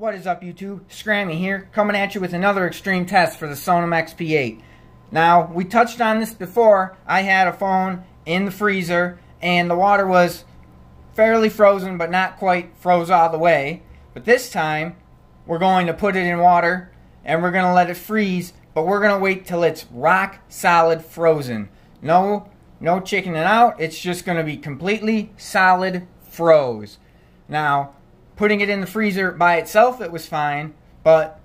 What is up YouTube? Scrammy here, coming at you with another extreme test for the Sonim XP8. Now, we touched on this before. I had a phone in the freezer and the water was fairly frozen but not quite froze all the way. But this time, we're going to put it in water and we're going to let it freeze, but we're going to wait till it's rock solid frozen. No, no chickening out. It's just going to be completely solid froze. Now, putting it in the freezer by itself, it was fine, but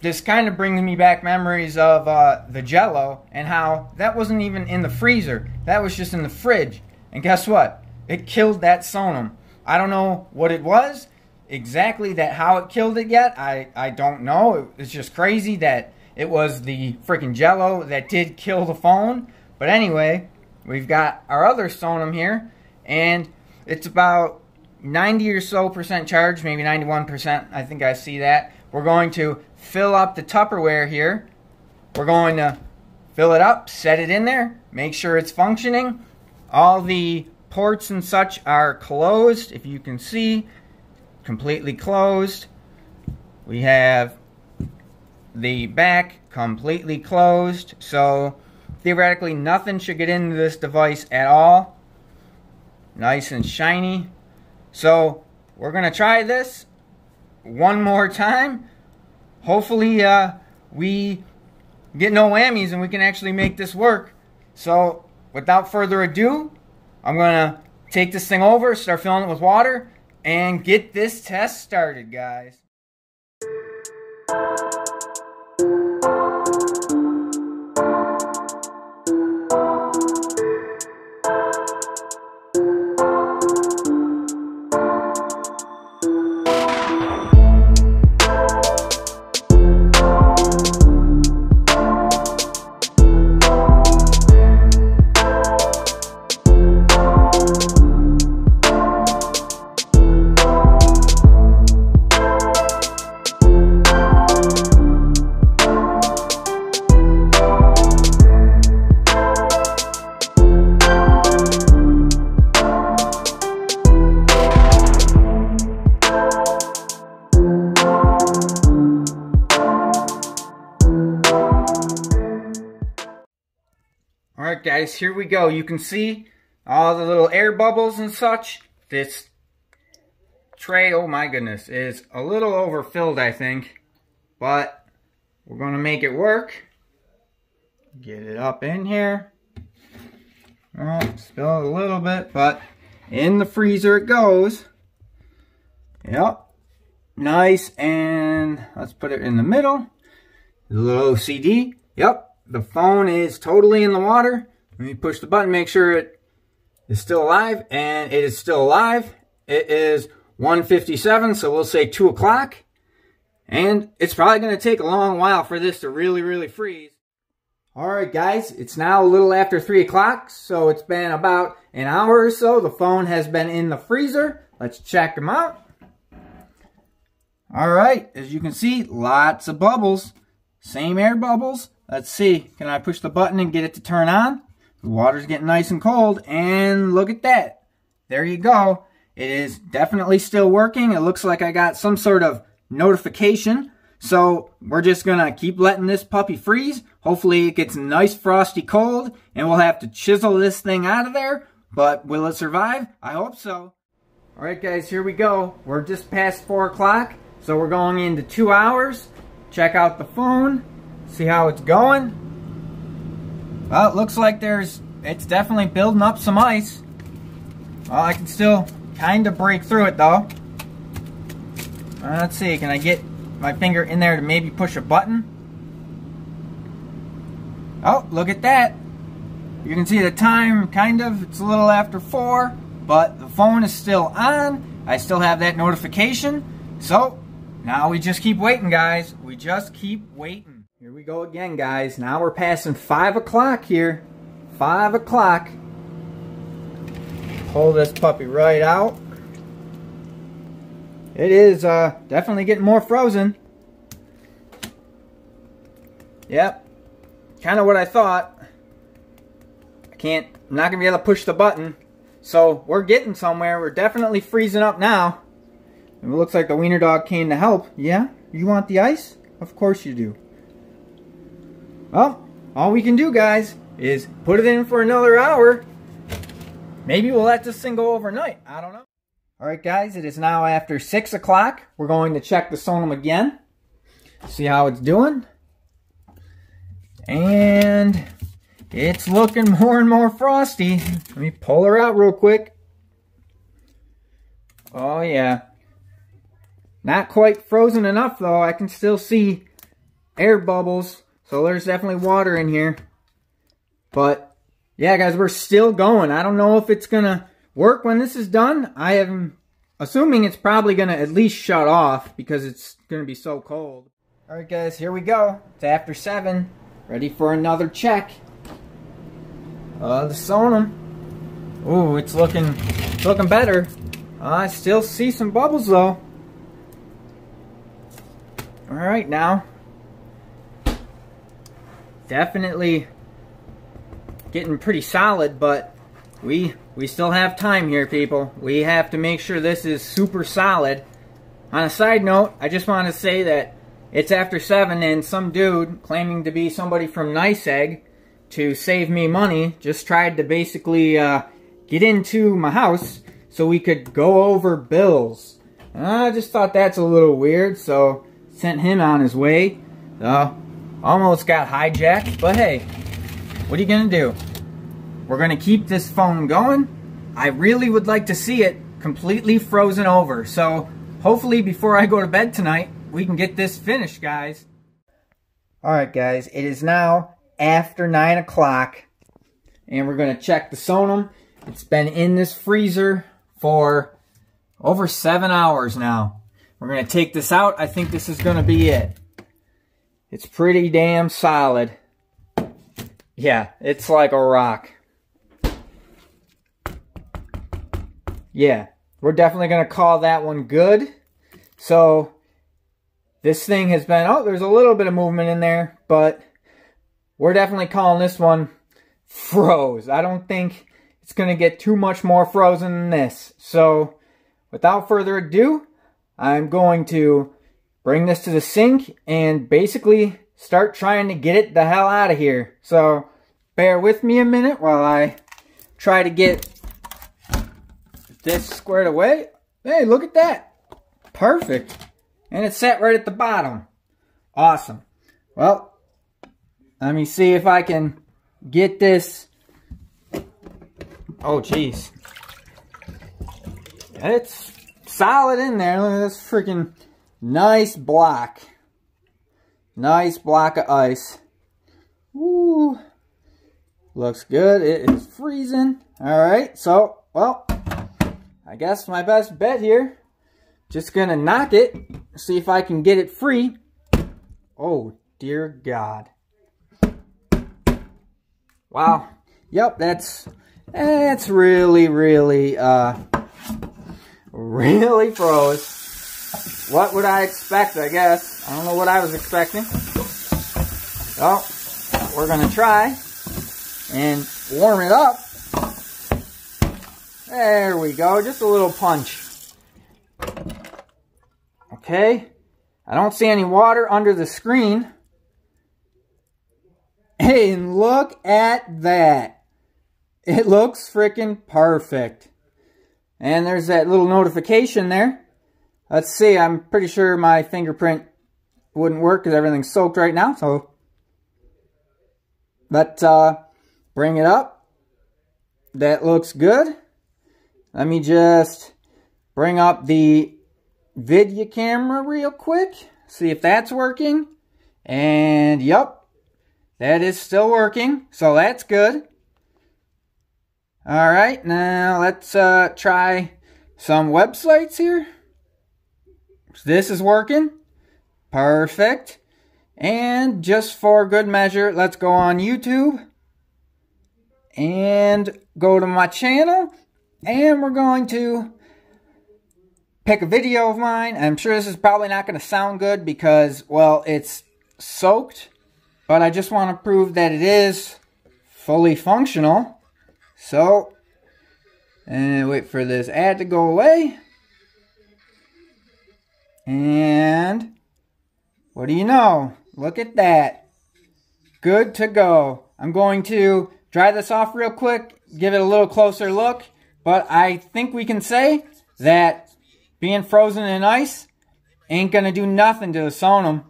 this kind of brings me back memories of uh, the Jello and how that wasn't even in the freezer. That was just in the fridge. And guess what? It killed that Sonim. I don't know what it was exactly that how it killed it yet. I I don't know. It's just crazy that it was the freaking Jello that did kill the phone. But anyway, we've got our other Sonim here, and it's about 90 or so percent charged, maybe 91%. I think I see that. We're going to fill up the Tupperware here. We're going to fill it up, set it in there, make sure it's functioning. All the ports and such are closed, if you can see, completely closed. We have the back completely closed, so theoretically nothing should get into this device at all. Nice and shiny. So we're going to try this one more time. Hopefully uh, we get no whammies and we can actually make this work. So without further ado, I'm going to take this thing over, start filling it with water, and get this test started, guys. Guys, here we go. You can see all the little air bubbles and such. This tray, oh my goodness, is a little overfilled I think. But we're going to make it work. Get it up in here. Oh, spill a little bit, but in the freezer it goes. Yep. Nice, and let's put it in the middle. The little OCD. Yep, the phone is totally in the water. Let me push the button, make sure it is still alive, and it is still alive. It is 1.57, so we'll say 2 o'clock. And it's probably going to take a long while for this to really, really freeze. Alright guys, it's now a little after 3 o'clock, so it's been about an hour or so. The phone has been in the freezer. Let's check them out. Alright, as you can see, lots of bubbles. Same air bubbles, Let's see. Can I push the button and get it to turn on? The water's getting nice and cold. And look at that. There you go. It is definitely still working. It looks like I got some sort of notification. So we're just going to keep letting this puppy freeze. Hopefully it gets nice frosty cold. And we'll have to chisel this thing out of there. But will it survive? I hope so. Alright guys, here we go. We're just past 4 o'clock. So we're going into 2 hours. Check out the phone. See how it's going? Well, it looks like there's, it's definitely building up some ice. Well, I can still kind of break through it though. Uh, let's see, can I get my finger in there to maybe push a button? Oh, look at that. You can see the time, kind of, it's a little after 4, but the phone is still on. I still have that notification. So, now we just keep waiting, guys. We just keep waiting. Here we go again, guys. Now we're passing 5 o'clock here. 5 o'clock. Pull this puppy right out. It is uh, definitely getting more frozen. Yep. Kind of what I thought. I can't, I'm not going to be able to push the button. So we're getting somewhere. We're definitely freezing up now. It looks like the wiener dog came to help. Yeah? You want the ice? Of course you do. Well, all we can do, guys, is put it in for another hour. Maybe we'll let this thing go overnight. I don't know. Alright, guys, it is now after 6 o'clock. We're going to check the Sonim again. See how it's doing. And it's looking more and more frosty. Let me pull her out real quick. Oh, yeah. Not quite frozen enough, though. I can still see air bubbles. So there's definitely water in here. But, yeah, guys, we're still going. I don't know if it's going to work when this is done. I am assuming it's probably going to at least shut off because it's going to be so cold. Alright, guys, here we go. It's after 7. Ready for another check. Uh, the Sonim. Ooh, it's looking, looking better. I still see some bubbles though. Alright now. Definitely getting pretty solid, but we we still have time here, people. We have to make sure this is super solid. On a side note, I just want to say that it's after 7 and some dude claiming to be somebody from Nice Egg to save me money just tried to basically uh, get into my house so we could go over bills. I just thought that's a little weird, so sent him on his way. Uh, almost got hijacked, but hey, what are you going to do? We're going to keep this phone going. I really would like to see it completely frozen over, so hopefully before I go to bed tonight, we can get this finished, guys. Alright, guys. It is now after 9 o'clock. And we're going to check the Sonim. It's been in this freezer for over 7 hours now. We're going to take this out. I think this is going to be it. It's pretty damn solid. Yeah, it's like a rock. Yeah, we're definitely going to call that one good. So, this thing has been, oh, there's a little bit of movement in there, but we're definitely calling this one froze. I don't think it's going to get too much more frozen than this. So, without further ado, I'm going to bring this to the sink and basically start trying to get it the hell out of here. So, bear with me a minute while I try to get this squared away. Hey, look at that. Perfect. And it's set right at the bottom. Awesome. Well, let me see if I can get this. Oh, jeez. It's solid in there. Look at this freaking nice block. Nice block of ice. Woo. Looks good. It is freezing. All right. So, well, I guess my best bet here just gonna knock it, see if I can get it free. Oh, dear God. Wow. Yep, that's, that's really, really, uh, really froze. What would I expect, I guess? I don't know what I was expecting. Oh, we're gonna try and warm it up. There we go, just a little punch. Okay. I don't see any water under the screen. Hey, look at that. It looks freaking perfect. And there's that little notification there. Let's see, I'm pretty sure my fingerprint wouldn't work because everything's soaked right now. So, but uh, bring it up. That looks good. Let me just bring up the video camera real quick. See if that's working. And yep, that is still working. So that's good. All right, now let's uh, try some websites here. This is working. Perfect. And just for good measure, let's go on YouTube and go to my channel. And we're going to pick a video of mine. I'm sure this is probably not going to sound good because, well, it's soaked. But I just want to prove that it is fully functional. So, and wait for this ad to go away. And what do you know? Look at that. Good to go. I'm going to dry this off real quick, give it a little closer look, but I think we can say that being frozen in ice ain't gonna do nothing to the Sonim.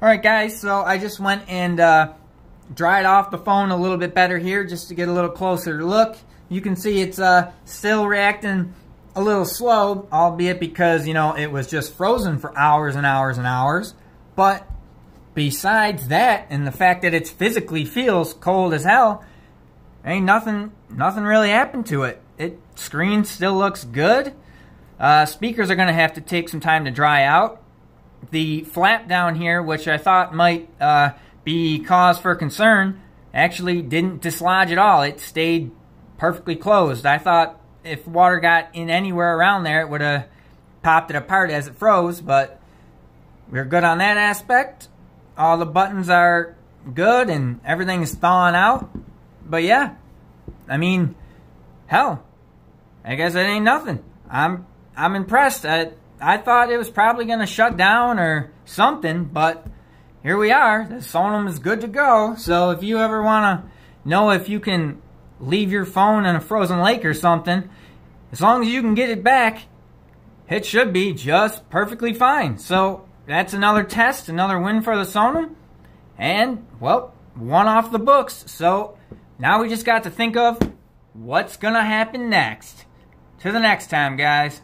Alright guys, so I just went and uh, dried off the phone a little bit better here just to get a little closer look. You can see it's uh, still reacting a little slow, albeit because, you know, it was just frozen for hours and hours and hours. But besides that, and the fact that it physically feels cold as hell, ain't nothing, nothing really happened to it. It screen still looks good. Uh, speakers are going to have to take some time to dry out. The flap down here, which I thought might uh, be cause for concern, actually didn't dislodge at all. It stayed perfectly closed. I thought if water got in anywhere around there, it would have popped it apart as it froze, but we're good on that aspect. All the buttons are good and everything is thawing out. But yeah, I mean, hell, I guess it ain't nothing. I'm I'm impressed. I I thought it was probably gonna shut down or something, but here we are. The Sonim is good to go. So if you ever wanna know if you can leave your phone in a frozen lake or something, as long as you can get it back, it should be just perfectly fine. So that's another test, another win for the Sonim. And, well, one off the books. So now we just got to think of what's going to happen next. To the next time, guys.